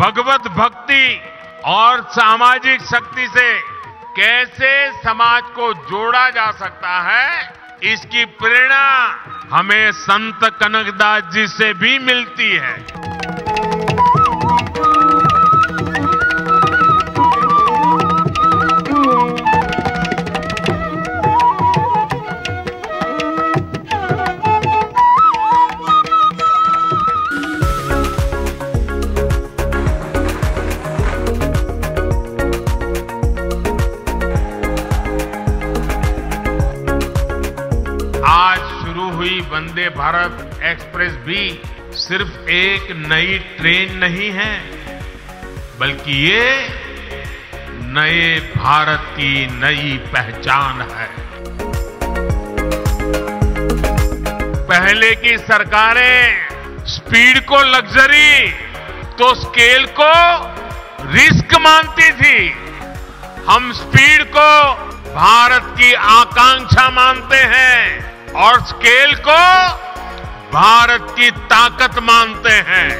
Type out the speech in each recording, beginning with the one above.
भगवत भक्ति और सामाजिक शक्ति से कैसे समाज को जोड़ा जा सकता है, इसकी प्रेरणा हमें संत कनकदास जी से भी मिलती है। आज शुरू हुई वंदे भारत एक्सप्रेस भी सिर्फ़ एक नई ट्रेन नहीं है, बल्कि ये नए भारत की नई पहचान है। पहले की सरकारें स्पीड को लग्जरी तो स्केल को रिस्क मानती थी। हम स्पीड को भारत की आकांक्षा मानते हैं। और स्केल को भारत की ताकत मानते हैं।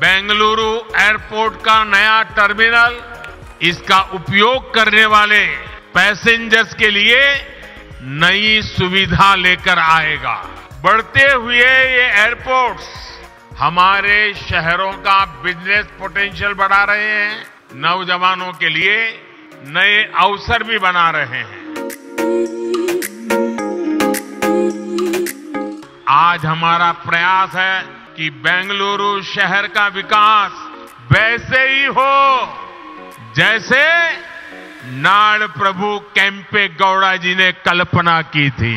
बेंगलुरु एयरपोर्ट का नया टर्मिनल, इसका उपयोग करने वाले पैसेंजर्स के लिए नई सुविधा लेकर आएगा। बढ़ते हुए ये एयरपोर्ट्स हमारे शहरों का बिज़नेस पोटेंशियल बढ़ा रहे हैं, नौजवानों के लिए नए अवसर भी बना रहे हैं। आज हमारा प्रयास है कि बेंगलुरु शहर का विकास वैसे ही हो, जैसे नाड़ प्रभु कैंपे गौड़ा जी ने कल्पना की थी।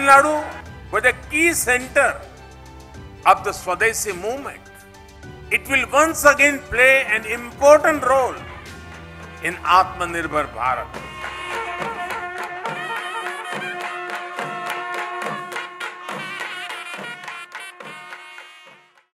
Nadu was a key center of the Swadeshi movement. It will once again play an important role in Atmanirbhar Bharat.